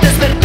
despertar.